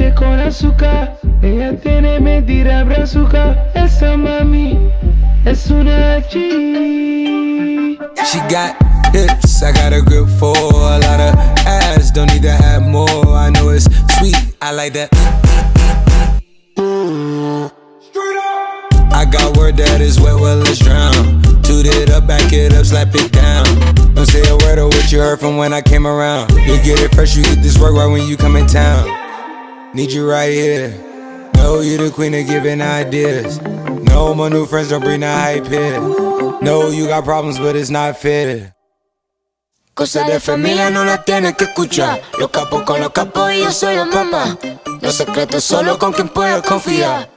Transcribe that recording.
Leche con azúcar, ella tiene mentira brazuca. Esa mami es una G. She got hips, I got a grip for a lot of ass. Don't need to have more. I know it's sweet, I like that. I got word that is wet, well, let's drown. Toot it up, back it up, slap it down. Don't say a word of what you heard from when I came around. You get it fresh, you get this work right when you come in town. Need you right here. Know you the queen of giving ideas. No, my new friends don't bring the hype here. No, you got problems, but it's not fair. Cosas de familia no las tienes que escuchar. Los capos con los capos y yo soy la mamá. Los secretos solo con quien puedes confiar.